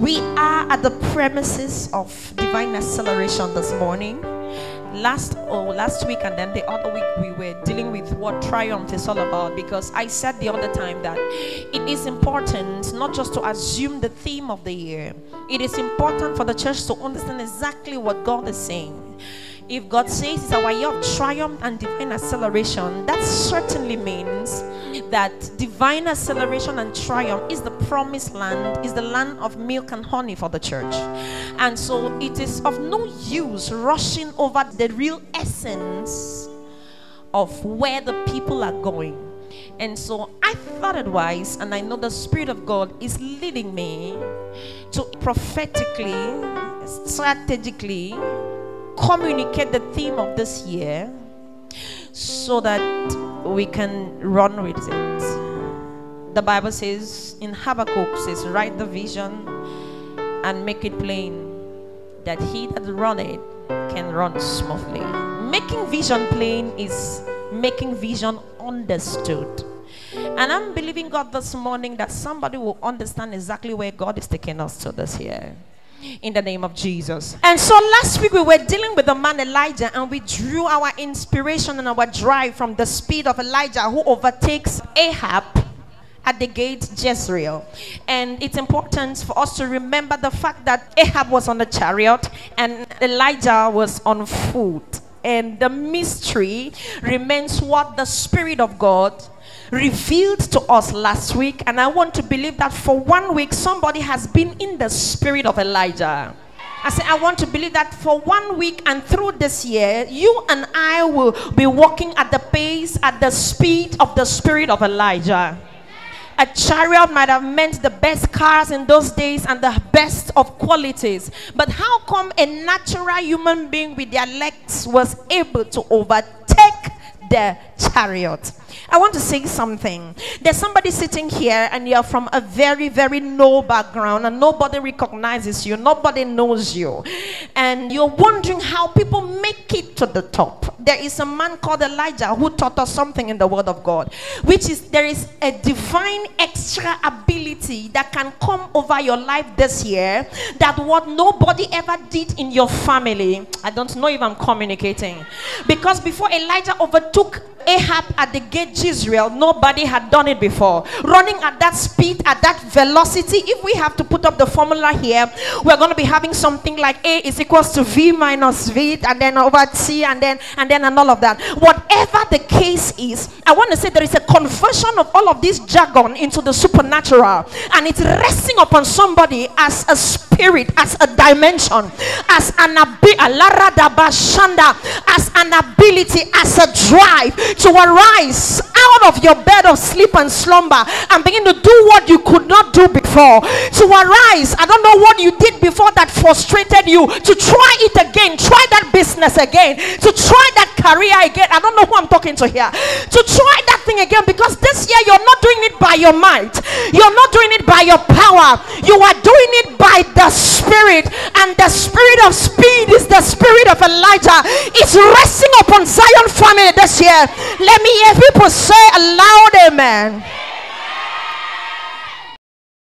We are at the premises of divine acceleration this morning. Last oh last week and then the other week we were dealing with what triumph is all about because I said the other time that it is important not just to assume the theme of the year. It is important for the church to understand exactly what God is saying if God says it's our year of triumph and divine acceleration, that certainly means that divine acceleration and triumph is the promised land, is the land of milk and honey for the church. And so it is of no use rushing over the real essence of where the people are going. And so I thought it wise, and I know the Spirit of God is leading me to prophetically, strategically, communicate the theme of this year so that we can run with it. The Bible says in Habakkuk says, write the vision and make it plain that he that run it can run smoothly. Making vision plain is making vision understood. And I'm believing God this morning that somebody will understand exactly where God is taking us to this year in the name of Jesus. And so last week we were dealing with the man Elijah and we drew our inspiration and our drive from the speed of Elijah who overtakes Ahab at the gate Jezreel. And it's important for us to remember the fact that Ahab was on a chariot and Elijah was on foot. And the mystery remains what the Spirit of God revealed to us last week. And I want to believe that for one week, somebody has been in the spirit of Elijah. I say, I want to believe that for one week and through this year, you and I will be walking at the pace, at the speed of the spirit of Elijah. A chariot might have meant the best cars in those days and the best of qualities. But how come a natural human being with their legs was able to overtake the chariot? I want to say something. There's somebody sitting here and you're from a very, very low background and nobody recognizes you, nobody knows you. And you're wondering how people make it to the top. There is a man called Elijah who taught us something in the Word of God, which is there is a divine extra ability that can come over your life this year that what nobody ever did in your family. I don't know if I'm communicating. Because before Elijah overtook Ahab at the gate Jezreel, nobody had done it before. Running at that speed, at that velocity. If we have to put up the formula here, we're going to be having something like A is equals to V minus V, and then over T, and then and then and all of that. Whatever the case is, I want to say there is a conversion of all of this jargon into the supernatural, and it's resting upon somebody as a spirit, as a dimension, as an ability, as an ability, as a drive to arise out of your bed of sleep and slumber and begin to do what you could not do before. To arise, I don't know what you did before that frustrated you. To try it again, try that business again, to try that career again. I don't know who I'm talking to here. To try that thing again because this year you're not doing it by your might, you're not doing it by your power, you are doing it by the Spirit, and the Spirit of speed is the Spirit of Elijah. It's resting upon Zion family this year. Let me hear people say a loud amen.